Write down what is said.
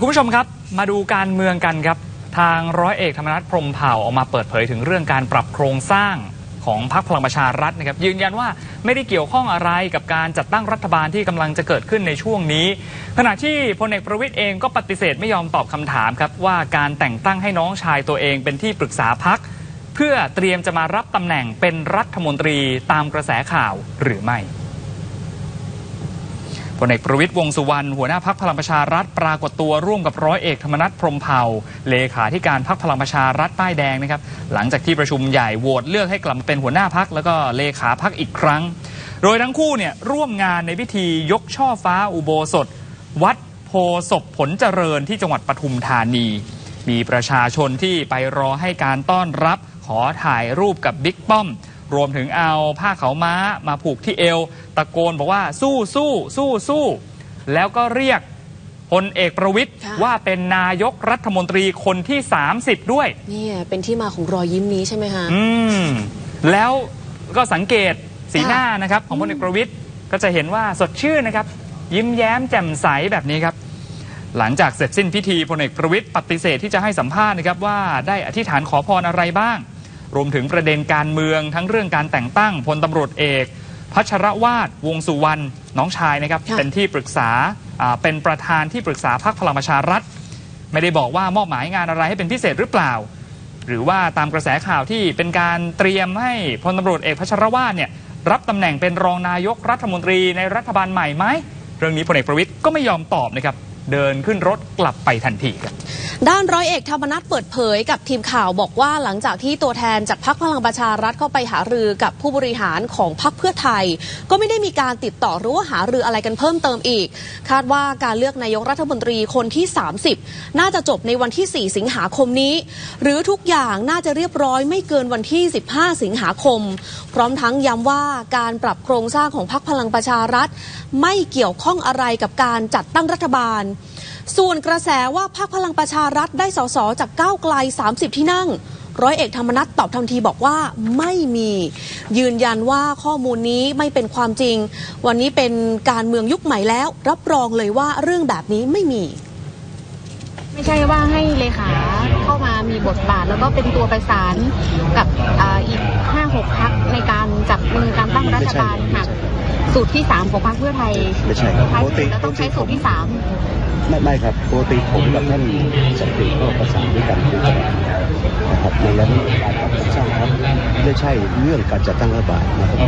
คุณผู้ชมครับมาดูการเมืองกันครับ ทางร้อยเอกธรรมนัฐพรมเผ่าออกมาเปิดเผยถึงเรื่องการปรับโครงสร้างของพรรคพลังประชารัฐนะครับ ยืนยันว่าไม่ได้เกี่ยวข้องอะไรกับการจัดตั้งรัฐบาลที่กำลังจะเกิดขึ้นในช่วงนี้ ขณะที่พลเอกประวิตยเองก็ปฏิเสธไม่ยอมตอบคำถามครับว่าการแต่งตั้งให้น้องชายตัวเองเป็นที่ปรึกษาพักเพื่อเตรียมจะมารับตำแหน่งเป็นรัฐมนตรีตามกระแสข่าวหรือไม่ พลเอกประวิตยวงสุวรรณหัวหน้าพักพลังประชารัฐปรากฏตัวร่วมกับร้อยเอกธรรมนัฐพรมเผ่าเลขาธิการพักพลังประชารัฐป้ายแดงนะครับหลังจากที่ประชุมใหญ่โหวตเลือกให้กลับมาเป็นหัวหน้าพักแล้วก็เลขาพักอีกครั้ง โดยทั้งคู่เนี่ยร่วมงานในพิธียกช่อฟ้าอุโบสถ วัดโพศพผลเจริญที่จังหวัดปทุมธานี มีประชาชนที่ไปรอให้การต้อนรับขอถ่ายรูปกับบิ๊กป้อม รวมถึงเอาผ้าขาวม้ามาผูกที่เอว ตะโกนบอกว่าสู้สู้สู้สู้แล้วก็เรียกพลเอกประวิตยค่ะ ว่าเป็นนายกรัฐมนตรีคนที่ 30 ด้วย เนี่ยเป็นที่มาของรอยยิ้มนี้ใช่ไหมคะ อืมแล้วก็สังเกตสีค่ะหน้านะครับ ของพลเอกประวิตยก็จะเห็นว่าสดชื่นนะครับ ยิ้มแย้มแจ่มใสแบบนี้ครับ หลังจากเสร็จสิ้นพิธีพลเอกประวิตยปฏิเสธที่จะให้สัมภาษณ์นะครับว่าได้อธิษฐานขอพรอะไรบ้าง รวมถึงประเด็นการเมืองทั้งเรื่องการแต่งตั้งพลตำรวจเอก พัชรวาดวงสุวรรณน้องชายนะครับค่ะเป็นที่ปรึกษาอ่าเป็นประธานที่ปรึกษาพรรคพลังประชารัฐ ไม่ได้บอกว่ามอบหมายงานอะไรให้เป็นพิเศษหรือเปล่า หรือว่าตามกระแสข่าวที่เป็นการเตรียมให้พลตำรวจเอกพัชรวาทเนี่ยรับตำแหน่งเป็นรองนายกรัฐมนตรีในรัฐบาลใหม่ไหมเรื่องนี้พลเอกประวิตยก็ไม่ยอมตอบนะครับ เดินขึ้นรถกลับไปทันทีครับด้านร้อยเอกธรรมนัฐเปิดเผยกับทีมข่าวบอกว่าหลังจากที่ตัวแทนจากพักพลังประชารัฐเข้าไปหารือกับผู้บริหารของพักเพื่อไทย ก็ไม่ได้มีการติดต่อหรือว่าหารืออะไรกันเพิ่มเติมอีก คาดว่าการเลือกนายกรัฐมนตรีคนที่ 30 น่าจะจบในวันที่ 4 สิงหาคมนี้ หรือทุกอย่างน่าจะเรียบร้อยไม่เกินวันที่ 15 สิงหาคม พร้อมทั้งย้ำว่าการปรับโครงสร้างของพักพลังประชารัฐ ไม่เกี่ยวข้องอะไรกับการจัดตั้งรัฐบาล ส่วนกระแสว่าพรรคพลังประชารัฐได้สสจากก้าวไกล 30 ที่นั่ง ร้อยเอกธรรมนัฐตอบทันทีบอกว่าไม่มี ยืนยันว่าข้อมูลนี้ไม่เป็นความจริง วันนี้เป็นการเมืองยุคใหม่แล้ว รับรองเลยว่าเรื่องแบบนี้ไม่มี ไม่ใช่ว่าให้เลขาเข้ามามีบทบาทแล้วก็เป็นตัวประสานกับออีกพักในการจับมือการตั้งรัฐบาล ไม่ใช่ หาก สูตรที่สามของพรรคเพื่อไทยไม่ใช่ครับท้ายปกสุติดแล้วต้องใช้สูตรที่สามไม่ไม่ครับปกติผมกับท่านสันติก็ประสานด้วยกันด้วยกันนะครับในเรื่องการปรับโครงสร้างครับไม่ใช่เรื่องการจัดตั้งรัฐบาลนะครับ